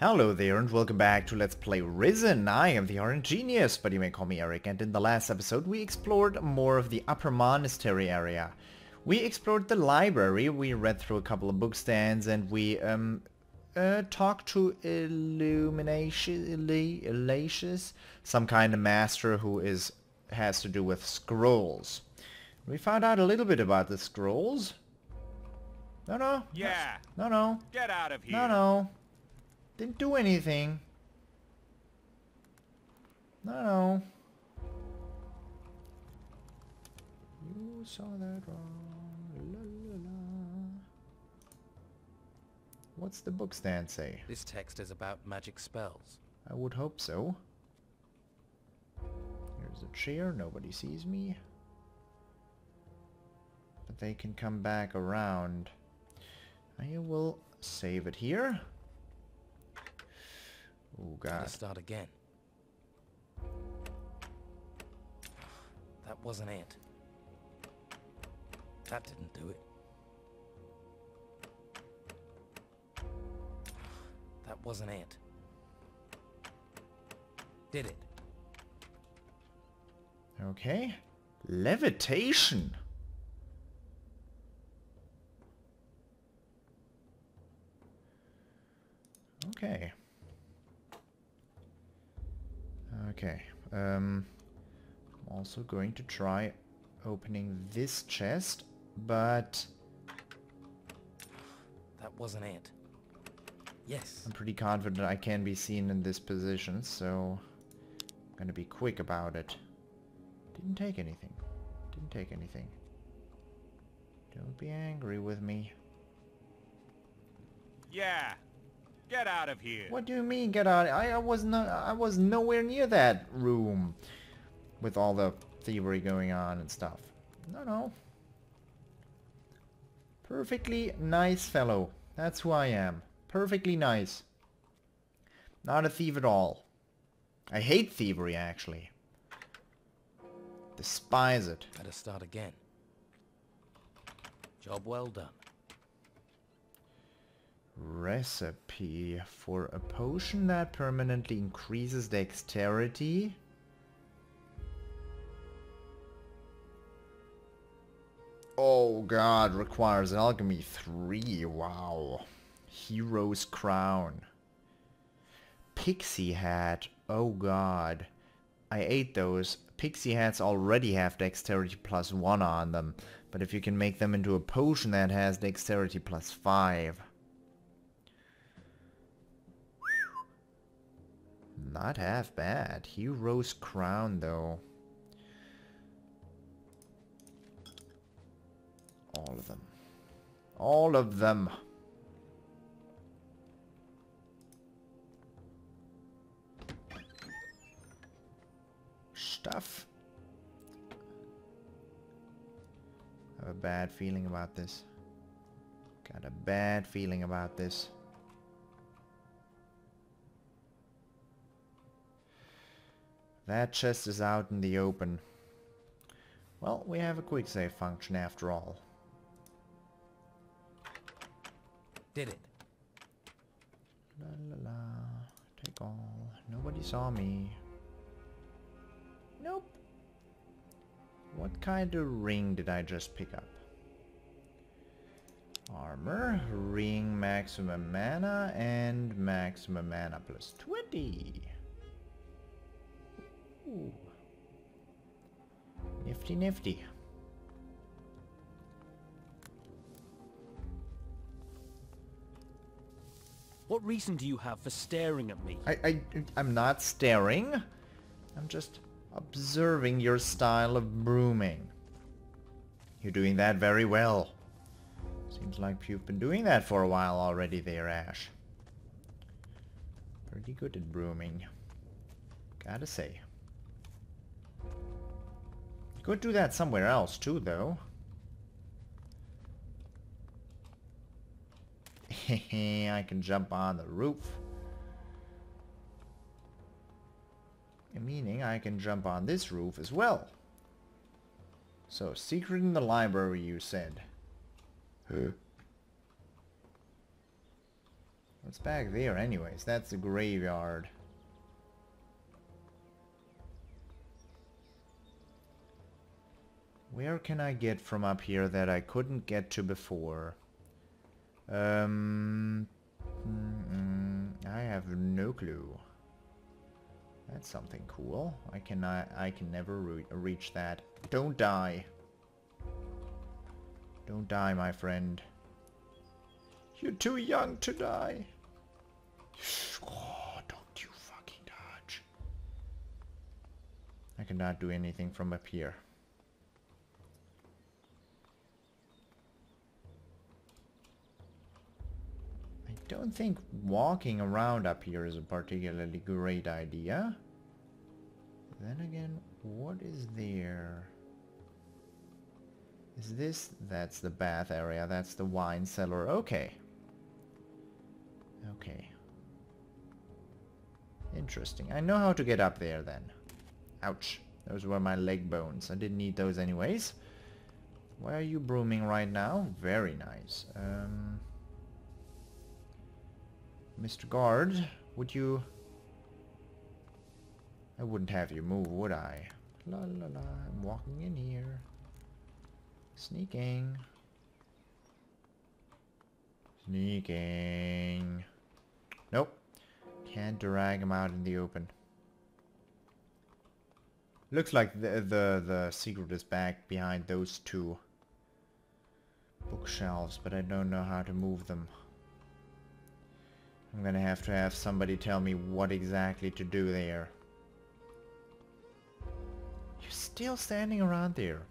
Hello there and welcome back to Let's Play Risen. I am the Orange Genius, but you may call me Eric, and in the last episode we explored more of the Upper Monastery area. We explored the library, we read through a couple of book stands, and we um uh, talked to Illuminatius, some kind of master who is has to do with scrolls. We found out a little bit about the scrolls. No, no. Yeah. No, no. Get out of here. No, no. Didn't do anything. No. You saw that wrong. La, la, la. What's the book stand say? This text is about magic spells. I would hope so. Here's a chair. Nobody sees me. But they can come back around. I will save it here. Oh god. Start again. That wasn't it. That didn't do it. That wasn't it. Did it? Okay. Levitation. Okay. Okay. Um, I'm also going to try opening this chest, but That wasn't it. Yes. I'm pretty confident I can be seen in this position, so I'm gonna be quick about it. Didn't take anything. Didn't take anything. Don't be angry with me. Yeah. Get out of here. What do you mean get out? I, I was no I was nowhere near that room with all the thievery going on and stuff. No no. Perfectly nice fellow. That's who I am. Perfectly nice. Not a thief at all. I hate thievery actually. Despise it. Better start again. Job well done. Recipe for a potion that permanently increases dexterity. Oh god, requires alchemy 3, wow. Hero's crown. Pixie hat, oh god. I ate those. Pixie hats already have dexterity plus 1 on them, but if you can make them into a potion that has dexterity plus 5. Not half bad. Hero's crown though. All of them. All of them. Stuff. I have a bad feeling about this. Got a bad feeling about this. That chest is out in the open. Well, we have a quick save function after all. Did it? La la la. Take all. Nobody saw me. Nope. What kind of ring did I just pick up? Armor, ring maximum mana, and maximum mana plus 20. Ooh. Nifty nifty. What reason do you have for staring at me? I, I, I'm not staring. I'm just observing your style of brooming. You're doing that very well. Seems like you've been doing that for a while already there, Ash. Pretty good at brooming. Gotta say. Could do that somewhere else too, though. I can jump on the roof. Meaning I can jump on this roof as well. So, secret in the library, you said. Huh? What's back there anyways? That's the graveyard. Where can I get from up here that I couldn't get to before? Um, mm, I have no clue. That's something cool. I cannot. I can never re reach that. Don't die. Don't die, my friend. You're too young to die. Oh, don't you fucking dodge. I cannot do anything from up here. I don't think walking around up here is a particularly great idea. Then again, what is there? Is this? That's the bath area. That's the wine cellar. Okay. Okay. Interesting. I know how to get up there then. Ouch. Those were my leg bones. I didn't need those anyways. Why are you brooming right now? Very nice. Um, Mr. Guard, would you... I wouldn't have you move, would I? La la la, I'm walking in here. Sneaking. Sneaking. Nope. Can't drag him out in the open. Looks like the, the, the secret is back behind those two bookshelves, but I don't know how to move them. I'm gonna have to have somebody tell me what exactly to do there. You're still standing around there.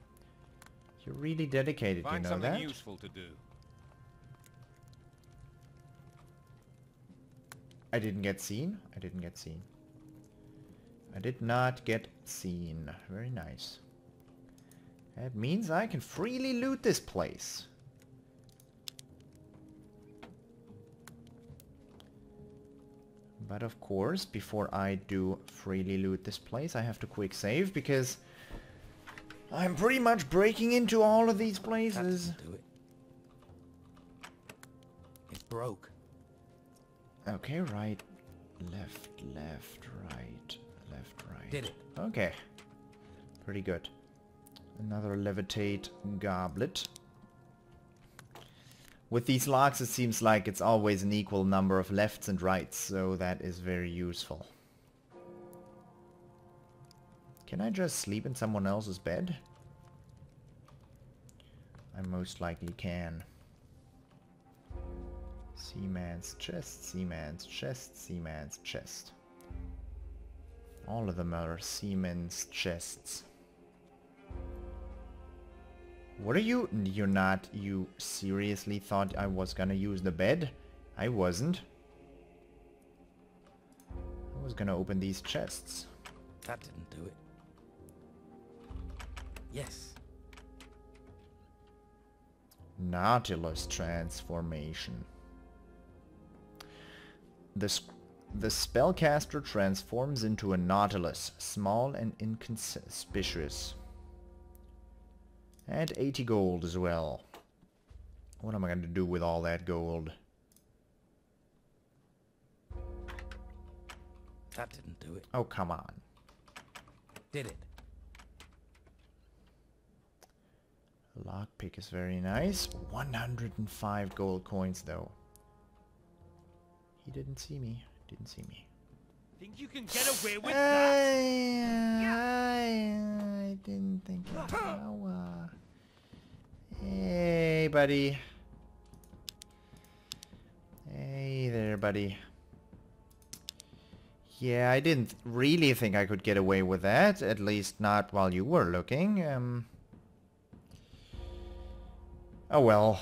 You're really dedicated, Find you know something that? useful to do. I didn't get seen. I didn't get seen. I did not get seen. Very nice. That means I can freely loot this place. But of course, before I do freely loot this place, I have to quick save because I'm pretty much breaking into all of these places. do it. It broke. Okay, right, left, left, right, left, right. Did it. Okay. Pretty good. Another levitate goblet. With these locks it seems like it's always an equal number of lefts and rights, so that is very useful. Can I just sleep in someone else's bed? I most likely can. Seaman's chest, Seaman's chest, Seaman's chest. All of them are Seaman's chests. What are you? You're not. You seriously thought I was gonna use the bed? I wasn't. I was gonna open these chests. That didn't do it. Yes. Nautilus transformation. The, the spellcaster transforms into a nautilus, small and inconspicuous. And 80 gold as well. What am I going to do with all that gold? That didn't do it. Oh, come on. Did it. Lockpick is very nice. 105 gold coins though. He didn't see me. Didn't see me. Think you can get away with I, that? I, I didn't think it. Oh, uh, hey, buddy. Hey there, buddy. Yeah, I didn't really think I could get away with that. At least not while you were looking. Um. Oh well.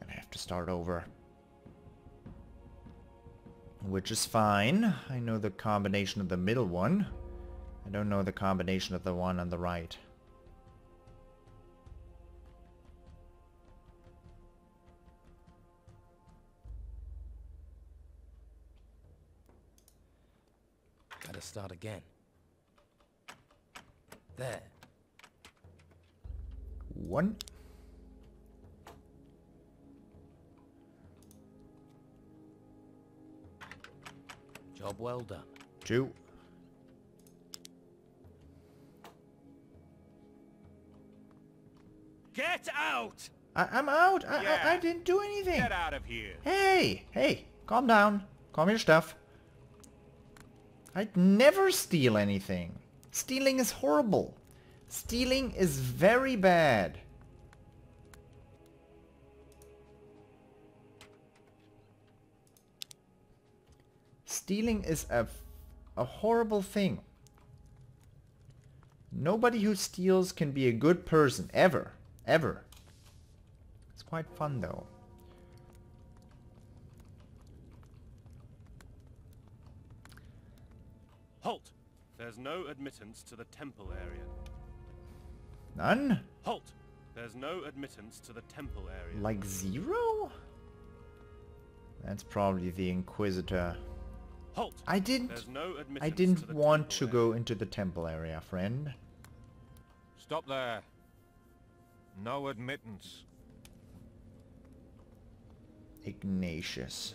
Gonna have to start over. Which is fine. I know the combination of the middle one. I don't know the combination of the one on the right. Start again. There. One. Job well done. Two. Get out! I I'm out. I, I, I didn't do anything. Get out of here. Hey, hey, calm down. Calm your stuff. I'd never steal anything. Stealing is horrible. Stealing is very bad. Stealing is a, a horrible thing. Nobody who steals can be a good person, ever. Ever. It's quite fun though. Halt! There's no admittance to the temple area. None? Halt! There's no admittance to the temple area. Like zero? That's probably the Inquisitor. Halt! I didn't... There's no admittance I didn't the want to temple go into the temple area, friend. Stop there. No admittance. Ignatius.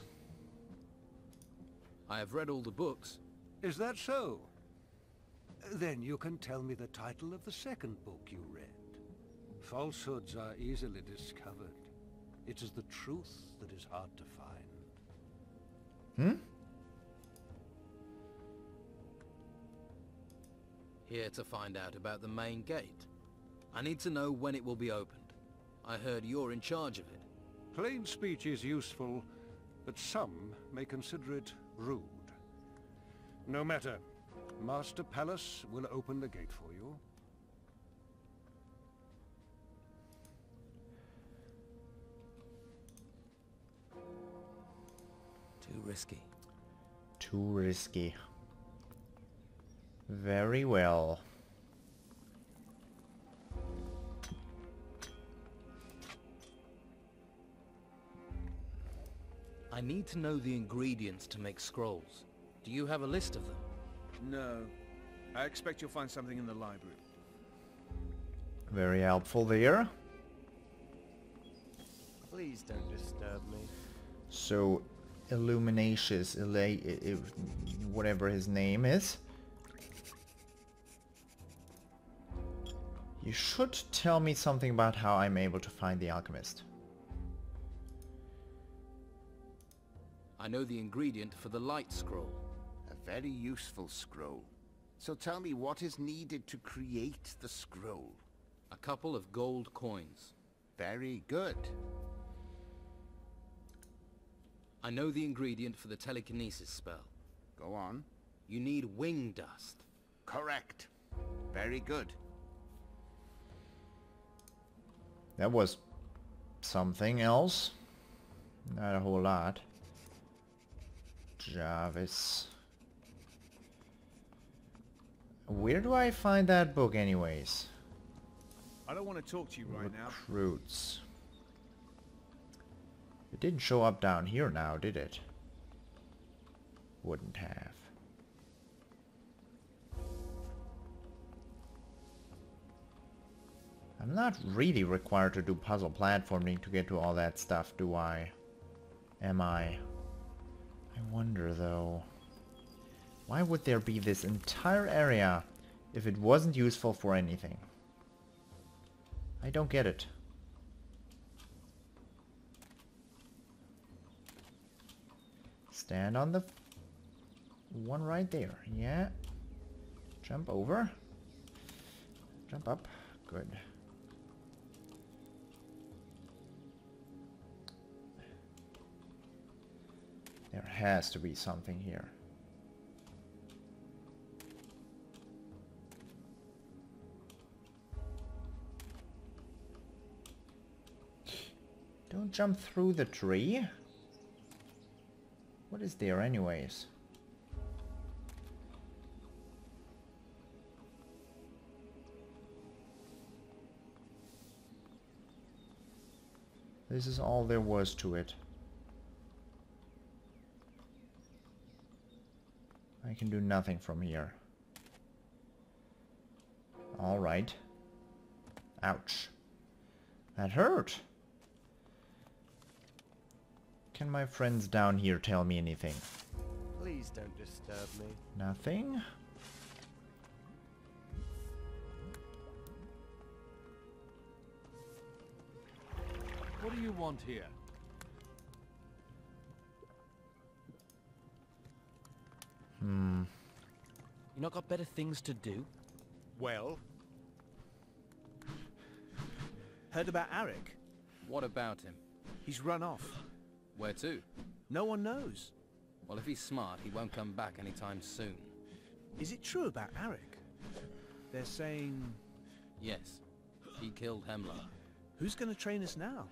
I have read all the books. Is that so? Then you can tell me the title of the second book you read. Falsehoods are easily discovered. It is the truth that is hard to find. Hmm? Here to find out about the main gate. I need to know when it will be opened. I heard you're in charge of it. Plain speech is useful, but some may consider it rude. No matter. Master Palace will open the gate for you. Too risky. Too risky. Very well. I need to know the ingredients to make scrolls. Do you have a list of them? No. I expect you'll find something in the library. Very helpful there. Please don't disturb me. So, Illuminatius, Ila- i- i- whatever his name is. You should tell me something about how I'm able to find the alchemist. I know the ingredient for the light scroll. A very useful scroll. So tell me what is needed to create the scroll. A couple of gold coins. Very good. I know the ingredient for the telekinesis spell. Go on. You need wing dust. Correct. Very good. That was something else. Not a whole lot. Jarvis. Where do I find that book anyways? I don't want to talk to you right now. Recruits. It didn't show up down here now, did it? Wouldn't have. I'm not really required to do puzzle platforming to get to all that stuff, do I? Am I? I wonder though. Why would there be this entire area if it wasn't useful for anything? I don't get it. Stand on the one right there. Yeah. Jump over. Jump up. Good. There has to be something here. Don't jump through the tree. What is there anyways? This is all there was to it. I can do nothing from here. Alright. Ouch. That hurt. Can my friends down here tell me anything? Please don't disturb me. Nothing. What do you want here? Hmm. You not got better things to do? Well? Heard about Arik? What about him? He's run off. Where to? No one knows. Well, if he's smart, he won't come back anytime soon. Is it true about Arik? They're saying... Yes, he killed Hemlock. Who's going to train us now?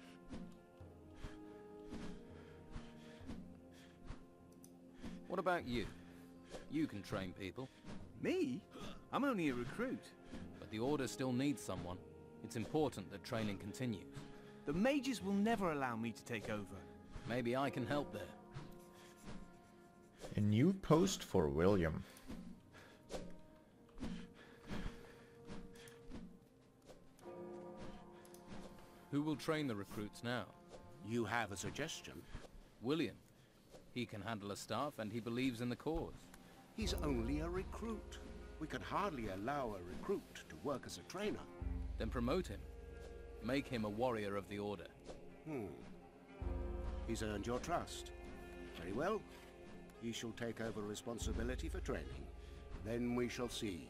What about you? You can train people, Me? I'm only a recruit. but the Order still needs someone. It's important that training continues. The mages will never allow me to take over. Maybe I can help there. A new post for William. Who will train the recruits now? You have a suggestion? William. He can handle a staff and he believes in the cause. He's only a recruit. We could hardly allow a recruit to work as a trainer. Then promote him. Make him a warrior of the Order. Hmm. He's earned your trust. Very well. He shall take over responsibility for training. Then we shall see.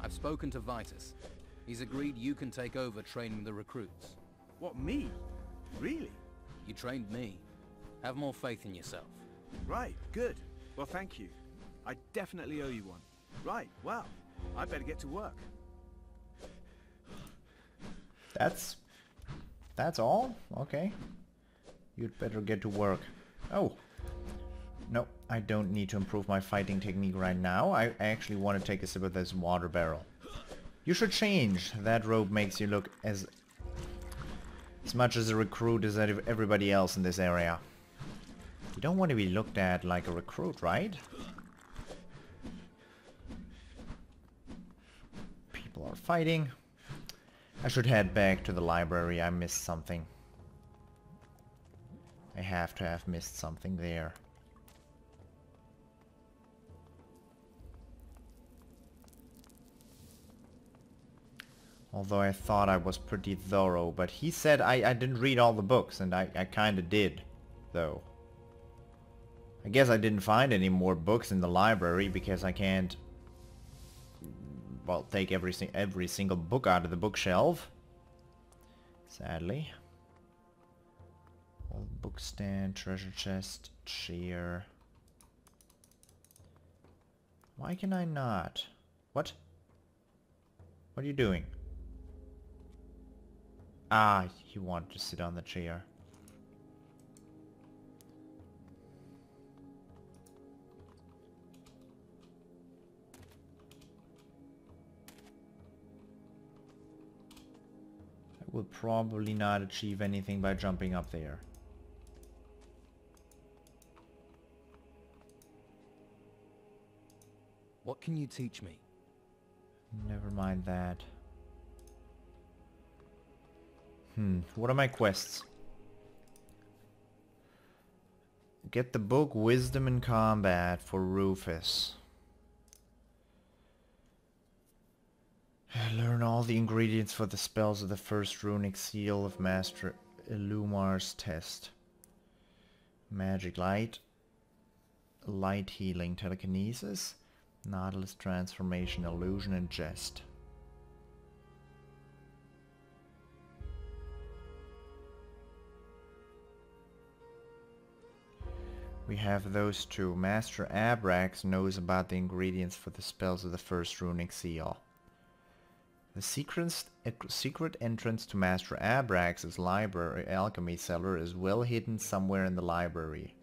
I've spoken to Vitus. He's agreed you can take over training the recruits. What, me? Really? You trained me. Have more faith in yourself. Right, good. Well, thank you. I definitely owe you one. Right, well, I better get to work. That's... That's all? Okay. You'd better get to work. Oh. No, I don't need to improve my fighting technique right now. I actually want to take a sip of this water barrel. You should change. That robe makes you look as... As much as a recruit as everybody else in this area. You don't want to be looked at like a recruit, right? People are fighting. I should head back to the library. I missed something. I have to have missed something there. Although I thought I was pretty thorough, but he said I, I didn't read all the books, and I, I kinda did, though. I guess I didn't find any more books in the library because I can't, well, take every, every single book out of the bookshelf. Sadly. Old book stand, treasure chest, chair. Why can I not? What? What are you doing? Ah, you want to sit on the chair. Will probably not achieve anything by jumping up there. What can you teach me? Never mind that. Hmm, what are my quests? Get the book Wisdom in Combat for Rufus. Learn all the ingredients for the spells of the first runic seal of Master Illumar's test. Magic light. Light healing telekinesis. Nautilus transformation, illusion, and jest. We have those two. Master Abrax knows about the ingredients for the spells of the first runic seal. The secret, secret entrance to Master Abrax's library alchemy cellar is well hidden somewhere in the library.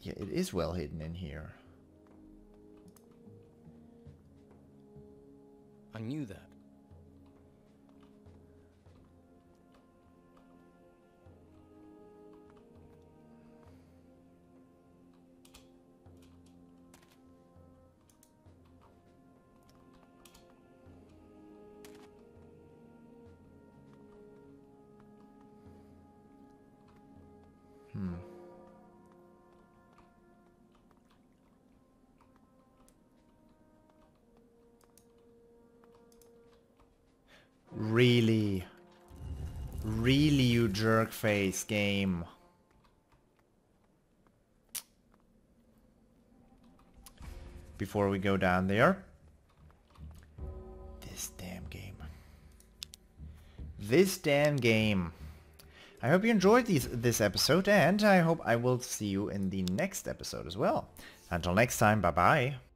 Yeah, it is well hidden in here. I knew that. Hmm. Really? Really, you jerk face game? Before we go down there. This damn game. This damn game. I hope you enjoyed these, this episode and I hope I will see you in the next episode as well. Until next time, bye bye.